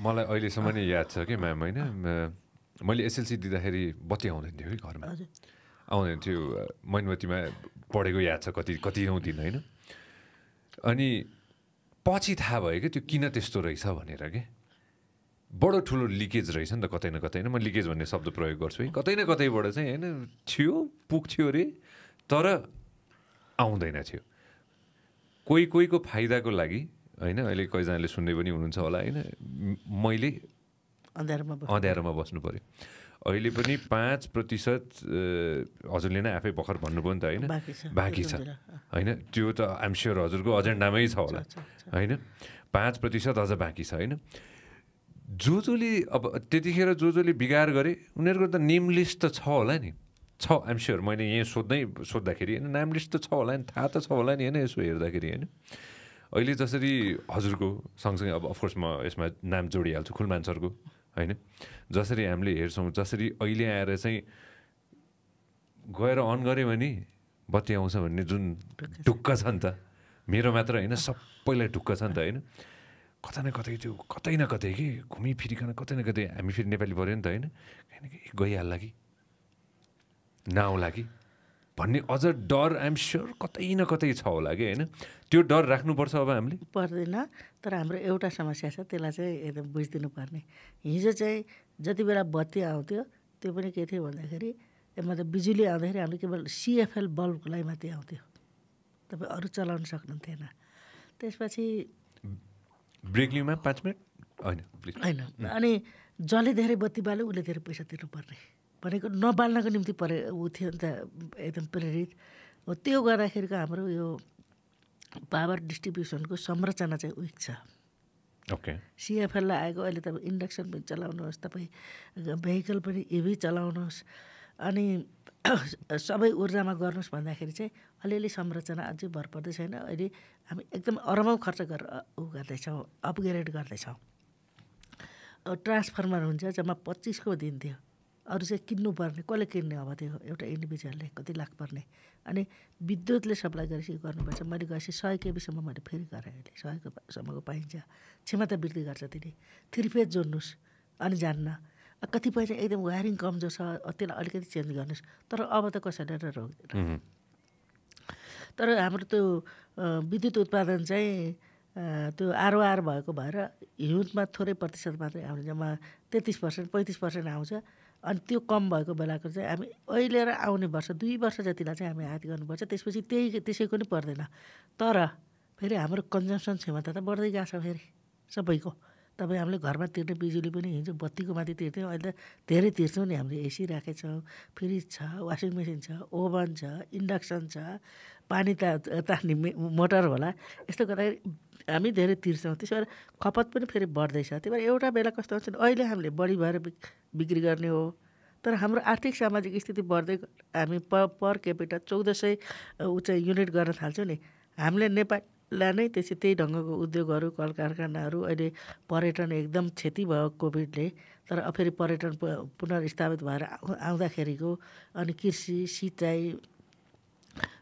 मलाई अहिलेसम्म नै याद छ कि म्याम होइन? मैले एसएलसी दिँदाखेरि बत्ती आउँदैन थियो कि घरमा आउँदैन थियो मैनमतीमा पढेको याद छ कति कति दिन होइन? अनि पछि थाहा भयो कि त्यो किन त्यस्तो रहेछ भनेर के? बडो ठुलो लिकेज रहेछ नि त कतै न कतै होइन? म लिकेज भन्ने शब्द प्रयोग गर्छु है। कतै न कतैबाट चाहिँ होइन? थियो पुग्थ्यो अरे तर आउँदैन थियो। कोही कोहीको फाइदाको लागि होइन? अहिले कतिजनाले सुन्दै पनि हुनुहुन्छ होला होइन? मैले अँध्यारोमा अँध्यारोमा बस्नु पऱ्यो अहिले पनि पाँच प्रतिशत हजुरले नै आफै भर्खर भन्नुभयो नि त होइन? बाँकी छ। होइन? त्यो त आइम स्योर हजुरको एजेन्डामै छ होला। होइन? पाँच प्रतिशत अझ बाँकी छ होइन? जो जसले अब त्यतिखेर जो जसले बिगार गरे उनीहरूको त नेम लिस्ट त छ होला नि। छ आइम स्योर मैले यहीँ सोध्दै सोद्धाखेरि होइन? नाम लिस्ट त छ होला नि थाहा त छ होला नि होइन? यसो हेर्दाखेरि होइन? अहिले जसरी हजुरको सँगसँगै अब अफकोर्स म यसमा नाम जोडिहाल्छु खुलमान सरको होइन? जसरी हामीले हेर्छौँ जसरी अहिले आएर चाहिँ गएर अन गऱ्यो भने बत्ती आउँछ भन्ने जुन ढुक्क छ नि त। मेरो मात्र होइन सबैलाई ढुक्क छ नि त होइन? कता न कतै त्यो कतै न कतै कि घुमिफिरिकन कतै न कतै हामी फेरि नेपाली पऱ्यो नि त होइन? किनकि गइहाल्ला कि। नआउला कि। भन्ने अझ डर आइएम स्योर कतै न कतै छ होला कि होइन? त्यो डर राख्नुपर्छ अब हामीले। पर्दैन तर हाम्रो एउटा समस्या छ त्यसलाई चाहिँ एकदम बुझिदिनु पर्ने हिजो चाहिँ जति बेला बत्ती आउँथ्यो त्यो पनि के थियो भन्दाखेरि मतलब बिजुली आउँदाखेरि हामीले केवल सिएफएल बल्बलाई मात्रै आउँथ्यो। तपाईँ अरू चलाउन सक्नुहुन्थेन। त्यसपछि ब्रेक पाँच मिनट? होइन होइन अनि जसले धेरै बत्ती बाल्यो उसले धेरै पैसा तिर्नुपर्ने। भनेको नबाल्नको निम्ति परे ऊ थियो नि त एकदम प्रेरित। हो त्यो गर्दाखेरिको हाम्रो यो पावर डिस्ट्रिब्युसनको संरचना चाहिँ विक छ। ओके। सिएफएललाई आएको अहिले तपाईँ इन्डक्सन पनि चलाउनुहोस् तपाईँ भेहिकल पनि इभी चलाउनुहोस् अनि सबै ऊर्जामा गर्नुहोस् भन्दाखेरि चाहिँ अलिअलि संरचना अझै भर पर्दै छैन। अहिले हामी एकदम अरबौँ खर्च गरेर ऊ गर्दैछौँ अपग्रेड गर्दैछौँ। ट्रान्सफर्मर हुन्छ जम्मा पच्चिसको दिन्थ्यो अरू चाहिँ किन्नुपर्ने कसले किन्ने अब त्यो एउटा इन्डिभिजुअलले कति लाख पर्ने? अनि विद्युतले सप्लाई गरेपछि गर्नुपर्छ? मैले गएपछि सय केबीसम्म मैले फेरि गरेँ अहिले। सयकोसम्मको पाइन्छ। क्षमता वृद्धि गर्छ तिनी। थ्री फेज जोड्नुहोस् अनि जान्न। कतिपय चाहिँ एकदम वायरिङ कमजोर छ त्यसलाई अलिकति चेन्ज गर्नुहोस्। तर अब त कसैले रोक्दैन। तर हाम्रो त्यो विद्युत उत्पादन चाहिँ त्यो आरओआर भएको भएर हिउँदमा थोरै प्रतिशत मात्रै आउने जम्मा तेत्तिस पर्सेन्ट पैँतिस पर्सेन्ट आउँछ। अनि त्यो कम भएको बेलाको चाहिँ हामी अहिले र आउने वर्ष दुई वर्ष जतिलाई चाहिँ हामी आयात गर्नुपर्छ त्यसपछि त्यही त्यसैको नि पर्दैन। तर फेरि हाम्रो कन्जम्सन क्षमता त बढ्दै गएको छ फेरि सबैको। तपाईँ हामीले घरमा तिर्ने बिजुली पनि हिजो बत्तीको माथि तिर्थ्यौँ अहिले त धेरै तिर्छौँ नि हामीले एसी राखेछौँ फ्रिज छ वासिङ मेसिन छ ओभन छ इन्डक्सन छ पानी त तान्ने मोटर होला। यस्तो गर्दाखेरि हामी धेरै तिर्छौँ। त्यसो भएर खपत पनि फेरि बढ्दैछ। त्यही भएर एउटा बेला कस्तो हुन्छ अहिले हामीले बढी भएर बिक्री गर्ने हो। तर हाम्रो आर्थिक सामाजिक स्थिति बढ्दै हामी प पर क्यापिटल चौध सय चाहिँ युनिट गर्न थाल्छौँ नि। हामीले नेपाललाई नै त्यसै त्यही ढङ्गको उद्योगहरू कल कारखानाहरू अहिले पर्यटन एकदम क्षति भयो कोभिडले तर फेरि पर्यटन पुनर्स्थापित भएर आउँदाखेरिको अनि कृषि सिँचाइ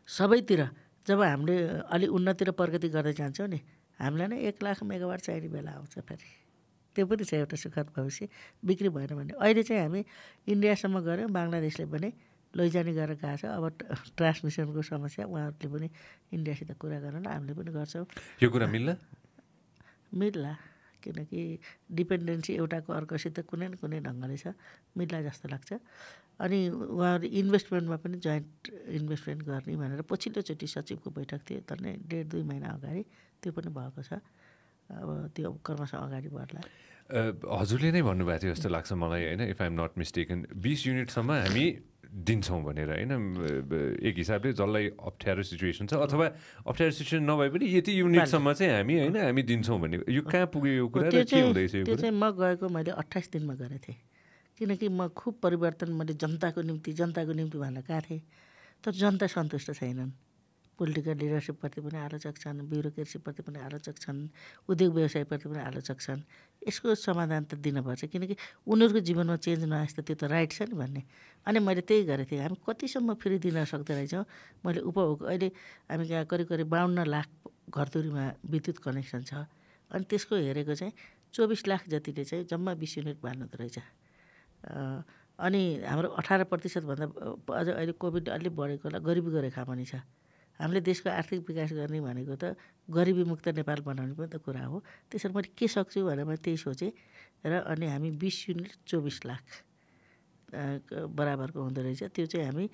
सबैतिर जब हामीले अलिक उन्नति र प्रगति गर्दै जान्छौँ नि हामीलाई नै एक लाख मेगावाट चाहिने बेला आउँछ फेरि। त्यो पनि छ एउटा सुखद भविष्य बिक्री भएन भने। अहिले चाहिँ हामी इन्डियासम्म गऱ्यौँ बङ्गलादेशले पनि लैजाने गरेर गएको छ। अब ट्रान्समिसनको समस्या उहाँहरूले पनि इन्डियासित कुरा गरेर हामीले पनि गर्छौँ। यो कुरा मिल्ला? मिल्ला किनकि डिपेन्डेन्सी एउटाको अर्कोसित कुनै न कुनै ढङ्गले छ। मिल्ला जस्तो लाग्छ। अनि उहाँहरू इन्भेस्टमेन्टमा पनि जोइन्ट इन्भेस्टमेन्ट गर्ने भनेर पछिल्लोचोटि सचिवको बैठक थियो। तर नै डेढ दुई महिना अगाडि त्यो पनि भएको छ। अब त्यो क्रमशः अगाडि बढ्ला। हजुरले नै भन्नुभएको थियो जस्तो लाग्छ मलाई होइन? इफ आइएम नट मिस्टेकन बिस युनिटसम्म हामी दिन्छौँ भनेर होइन? एक हिसाबले जसलाई अप्ठ्यारो सिचुएसन छ अथवा अप्ठ्यारो सिचुएसन नभए पनि यति युनिटसम्म चाहिँ हामी होइन? हामी दिन्छौँ भने यो कहाँ पुग्यो यो कुरा के हुँदैछ त्यो चाहिँ म गएको मैले अट्ठाइस दिनमा गरेको थिएँ। किनकि म खुब परिवर्तन मैले जनताको निम्ति जनताको निम्ति भनेर गएको थिएँ। तर जनता सन्तुष्ट छैनन्। पोलिटिकल लिडरसिपप्रति पनि आलोचक छन् ब्युरोक्रेसीप्रति पनि आलोचक छन् उद्योग व्यवसायप्रति पनि आलोचक छन्। यसको समाधान त दिनुपर्छ किनकि उनीहरूको जीवनमा चेन्ज नआएस् त त्यो त राइट छ नि भन्ने। अनि मैले त्यही गरेको थिएँ हामी कतिसम्म फ्री दिन सक्दो रहेछौँ? मैले उपभोग अहिले हामी कहाँ करिब करिब बाहन्न लाख घरधुरीमा विद्युत कनेक्सन छ। अनि त्यसको हेरेको चाहिँ चौबिस लाख जतिले चाहिँ जम्मा बिस युनिट बाल्नुहुँदो रहेछ। अनि हाम्रो अठार प्रतिशतभन्दा अझ अहिले कोभिड अलिक बढेकोलाई गरिबीको रेखा पनि छ। हामीले देशको आर्थिक विकास गर्ने भनेको त गरिबी मुक्त नेपाल बनाउने पनि त कुरा हो। त्यसरी मैले के सक्छु भनेर मैले त्यही सोचेँ र अनि हामी बिस युनिट चौबिस लाख बराबरको हुँदो रहेछ। त्यो चाहिँ हामी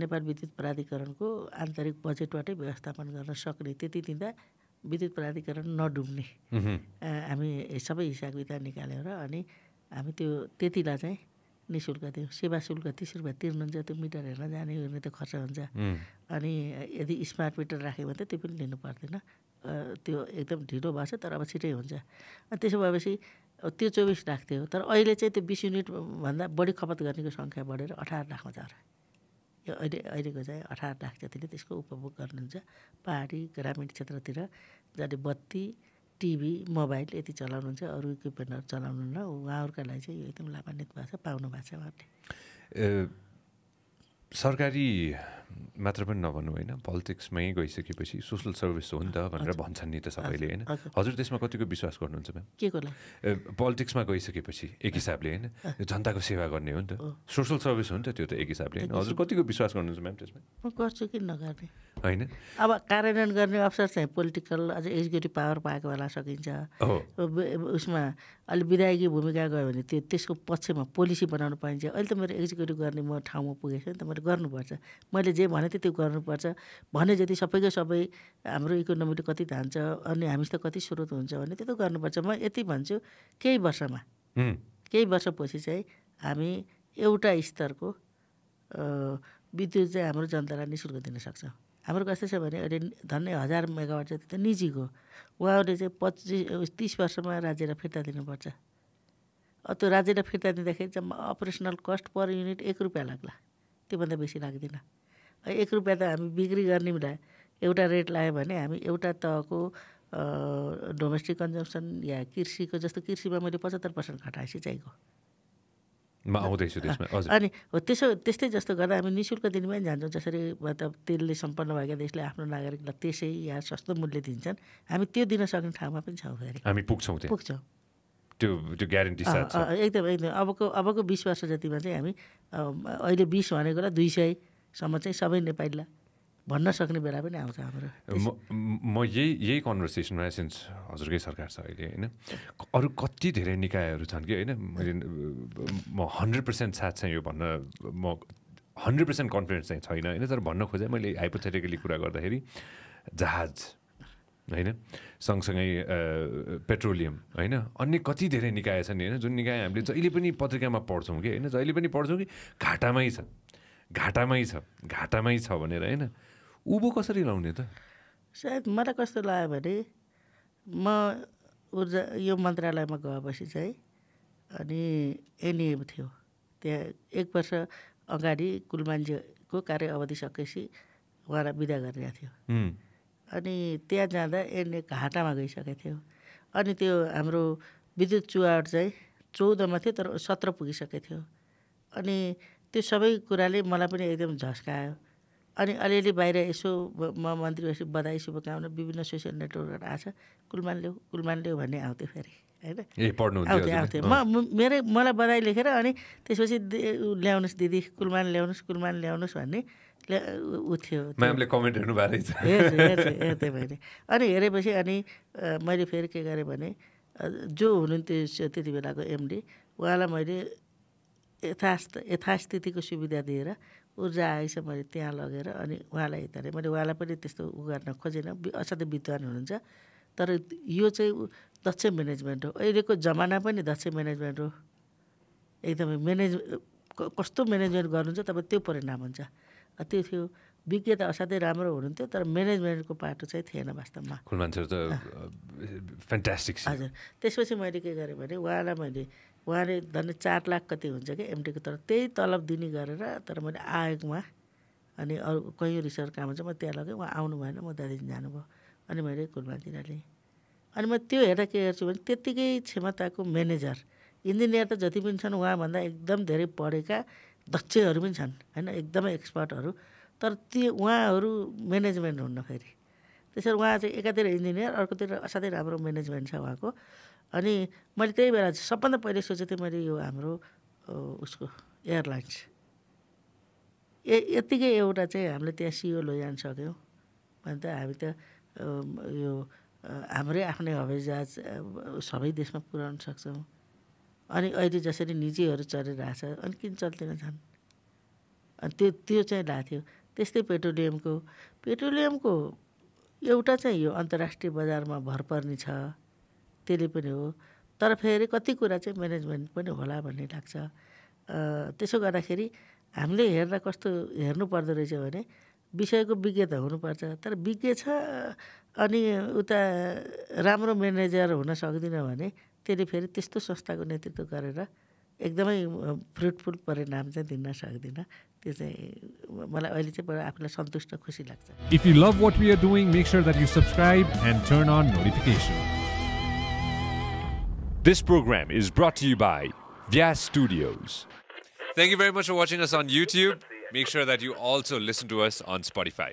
नेपाल विद्युत प्राधिकरणको आन्तरिक बजेटबाटै व्यवस्थापन गर्न सक्ने। त्यति दिँदा विद्युत प्राधिकरण नडुब्ने। हामी सबै हिसाब किताब निकालेर अनि हामी त्यो त्यतिलाई चाहिँ नि शुल्क दियो सेवा शुल्क तिस रुपियाँ तिर्नुहुन्छ त्यो मिटर हेर्न जाने ओर्ने त खर्च हुन्छ। अनि यदि स्मार्ट मिटर राख्यो भने त त्यो पनि लिनु पर्दैन। त्यो एकदम ढिलो भएको छ तर अब छिटै हुन्छ। अनि त्यसो भएपछि त्यो चौबिस लाख थियो तर अहिले चाहिँ त्यो बिस युनिटभन्दा बढी खपत गर्नेको सङ्ख्या बढेर अठार लाखमा छ यो अहिले अहिलेको चाहिँ अठार लाख जतिले त्यसको उपभोग गर्नुहुन्छ। पहाडी ग्रामीण क्षेत्रतिर जति बत्ती टिभी मोबाइल यति चलाउनुहुन्छ अरू इक्विपमेन्टहरू चलाउनुहुन्न। उहाँहरूका लागि चाहिँ यो एकदम लाभान्वित भएको छ पाउनु भएको छ उहाँहरूले। सरकारी मात्र पनि नभन्नु होइन पोलिटिक्समै गइसकेपछि सोसल सर्भिस हो नि त भनेर भन्छन् नि त सबैले होइन। हजुर। त्यसमा कतिको विश्वास गर्नुहुन्छ म्याम? के को पोलिटिक्समा गइसकेपछि एक हिसाबले होइन जनताको सेवा गर्ने हो नि त। सोसल सर्भिस हो नि त त्यो त एक हिसाबले होइन। हजुर कतिको विश्वास गर्नुहुन्छ म्याम त्यसमा? म गर्छु किन नगर्ने। होइन। अब कार्यान्वयन गर्ने अवसर चाहिँ पोलिटिकल अझ एक्जिक्युटिभ पावर पाएको बेला सकिन्छ। उसमा अलिक विधायकी भूमिका गयो भने त्यो त्यसको पक्षमा पोलिसी बनाउनु पाइन्छ। अहिले त मेरो एक्जिक्युटिभ गर्ने म ठाउँमा पुगेको छु नि त मैले गर्नुपर्छ। मैले जे भने त्यो गर्नुपर्छ। भने जति सबैको सबै हाम्रो इकोनोमीले कति धान्छ अनि हामीसित कति स्रोत हुन्छ भने त्यो त गर्नुपर्छ। म यति भन्छु केही वर्षमा। केही वर्षपछि चाहिँ हामी एउटा स्तरको विद्युत चाहिँ हाम्रो जनतालाई नि शुल्क दिन सक्छौँ। हाम्रो कस्तो छ भने अहिले धन्य हजार मेगावाट जति त निजीको उहाँहरूले चाहिँ पच्चिस तिस वर्षमा राज्यलाई फिर्ता दिनुपर्छ। त्यो राज्यलाई फिर्ता दिँदाखेरि चाहिँ अपरेसनल कस्ट पर युनिट एक रुपियाँ लाग्ला। त्योभन्दा बेसी लाग्दैन। एक रुपियाँ त हामी बिक्री गर्ने बेला एउटा रेट लाग्यो भने हामी एउटा तहको डोमेस्टिक कन्जम्सन या कृषिको जस्तो कृषिमा मैले पचहत्तर पर्सेन्ट घटाएँ सिँचाइको। अनि हो त्यसो त्यस्तै जस्तो गर्दा हामी नि शुल्क दिनेमै जान्छौँ जसरी मतलब तेलले सम्पन्न भएका देशले आफ्नो नागरिकलाई त्यसै या सस्तो मूल्य दिन्छन्। हामी त्यो दिन सक्ने ठाउँमा पनि छौँ फेरि। हामी पुग्छौँ पुग्छौँ। त्यो त्यो ग्यारेन्टी एकदम एकदम। अबको अबको बिस वर्ष जतिमा चाहिँ हामी अहिले बिस भनेकोलाई दुई सयसम्म चाहिँ सबै नेपालीलाई भन्न सक्ने बेला पनि आउँछ हाम्रो। म यही यही कन्भर्सेसनमा सिन्स हजुरकै सरकार छ अहिले होइन? अरू कति धेरै निकायहरू छन् कि होइन? मैले म हन्ड्रेड पर्सेन्ट साथ चाहिँ यो भन्न म हन्ड्रेड पर्सेन्ट कन्फिडेन्स चाहिँ छैन होइन? तर भन्न खोजेँ मैले हाइपोथेटिकली कुरा गर्दाखेरि जहाज। होइन? सँगसँगै पेट्रोलियम होइन? अन्य कति धेरै निकाय छन् होइन? जुन निकाय हामीले जहिले पनि पत्रिकामा पढ्छौँ कि होइन? जहिले पनि पढ्छौँ कि घाटामै छ घाटामै छ घाटामै छ भनेर होइन? उँभो कसरी लाउने त? सायद मलाई कस्तो लाग्यो भने म ऊर्जा यो मन्त्रालयमा गएपछि चाहिँ अनि एनएम थियो। त्यहाँ एक वर्ष अगाडि कुलमान्जीको कार्य अवधि सकेपछि उहाँलाई विदा गरिरहेको थियो। अनि त्यहाँ जाँदा एनए घाटामा गइसकेको थियो। अनि त्यो हाम्रो विद्युत चुहाट चाहिँ चौधमा थियो तर सत्र पुगिसकेको थियो। अनि त्यो सबै कुराले मलाई पनि एकदम झस्कायो। अनि अलिअलि बाहिर यसो म मन्त्री भएपछि बधाई शुभकामना विभिन्न सोसियल नेटवर्कहरू आएको छ कुलमान ल्याऊ कुलमान ल्याऊ भन्ने आउँथ्यो फेरि होइन? आउँथ्यो आउँथ्यो। म मेरै मलाई बधाई लेखेर अनि त्यसपछि ल्याउनुहोस् दिदी कुलमान ल्याउनुहोस् कुलमान ल्याउनुहोस् भन्ने ऊ थियो हेर्छु हेर्छु हेर्दै मैले अनि हेरेपछि अनि मैले फेरि के गरेँ भने जो हुनुहुन्थ्यो त्यति बेलाको एमडी उहाँलाई मैले यथास्थ यथास्थितिको सुविधा दिएर ऊर्जा आएछ मैले त्यहाँ लगेर अनि उहाँलाई हेर्दा मैले उहाँलाई पनि त्यस्तो उ गर्न खोजेन असाध्यै विद्वान हुनुहुन्छ तर यो चाहिँ दक्ष म्यानेजमेन्ट हो अहिलेको जमाना पनि दक्ष म्यानेजमेन्ट हो एकदमै म्यानेज कस्तो म्यानेजमेन्ट गर्नुहुन्छ तब त्यो परिणाम हुन्छ त्यो थियो। विज्ञ त असाध्यै राम्रो हुनुहुन्थ्यो तर म्यानेजमेन्टको पाटो चाहिँ थिएन वास्तवमा। हजुर। त्यसपछि मैले के गरेँ भने उहाँलाई मैले उहाँले झन् चार लाख कति हुन्छ कि एमटीको तर त्यही तलब दिने गरेर तर मैले आयोगमा अनि अरू कैयौँ रिसर्च काम हुन्छ म त्यहाँ लगेँ उहाँ आउनु भएन म दार्जिलिङ जानुभयो। अनि मैले कुलमातिर लिएँ। अनि म त्यो हेर्दा के हेर्छु भने त्यत्तिकै क्षमताको म्यानेजर। इन्जिनियर त जति पनि छन् उहाँभन्दा एकदम धेरै पढेका दक्षहरू पनि छन् होइन? एकदमै एक्सपर्टहरू। तर त्यो उहाँहरू म्यानेजमेन्ट हुन्न फेरि। त्यसरी उहाँ चाहिँ एकातिर इन्जिनियर अर्कोतिर असाध्यै राम्रो म्यानेजमेन्ट छ उहाँको। अनि मैले त्यही बेला सबभन्दा पहिले सोचेको थिएँ मैले यो हाम्रो उसको एयरलाइन्स। ए यत्तिकै एउटा चाहिँ हामीले त्यहाँ सियो लैजान सक्यौँ। भने त हामी त यो हाम्रै आफ्नै हवाई जहाज सबै देशमा पुऱ्याउन सक्छौँ। अनि अहिले जसरी निजीहरू चलिरहेछ अनि किन चल्दैन झन्? अनि त्यो त्यो चाहिँ लाग्थ्यो त्यस्तै पेट्रोलियमको पेट्रोलियमको एउटा चाहिँ यो अन्तर्राष्ट्रिय बजारमा भर पर्ने छ त्यसले पनि हो। तर फेरि कति कुरा चाहिँ म्यानेजमेन्ट पनि होला भन्ने लाग्छ। त्यसो गर्दाखेरि हामीले हेर्दा कस्तो हेर्नु पर्दो रहेछ भने विषयको विज्ञता हुनुपर्छ तर विज्ञ छ अनि उता राम्रो म्यानेजर हुन सक्दिनँ भने त्यसले फेरि त्यस्तो संस्थाको नेतृत्व गरेर एकदमै फ्रुटफुल परिणाम चाहिँ दिन सक्दिनँ। त्यो चाहिँ मलाई अहिले चाहिँ बडा आफूलाई सन्तुष्ट खुसी लाग्छ। इफ यु लभ वाटर डुङ्गर is brie bye thank you you that listen to Spotify